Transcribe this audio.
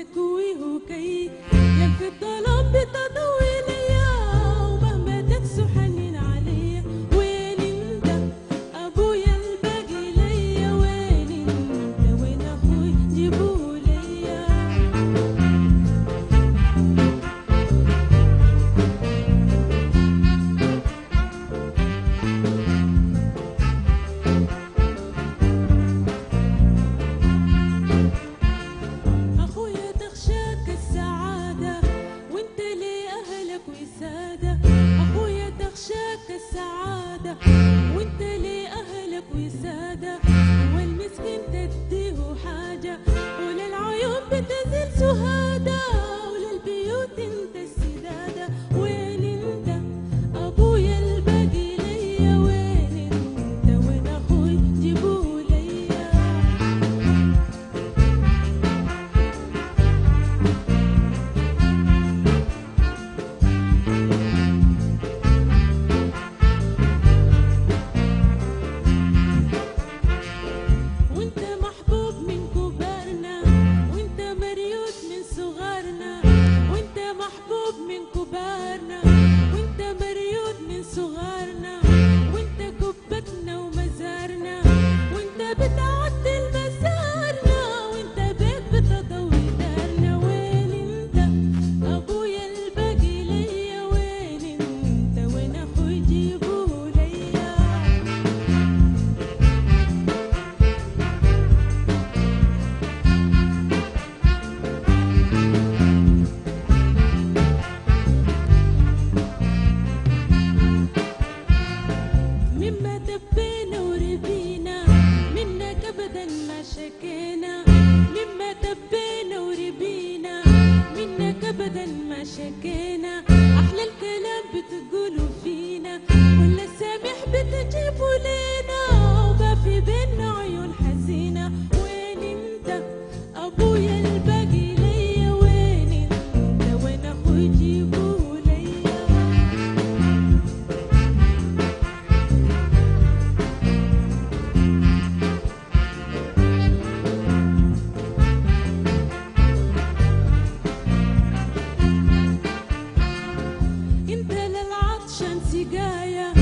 de tu hijo que y el que ابدا ما شكينا. ligaya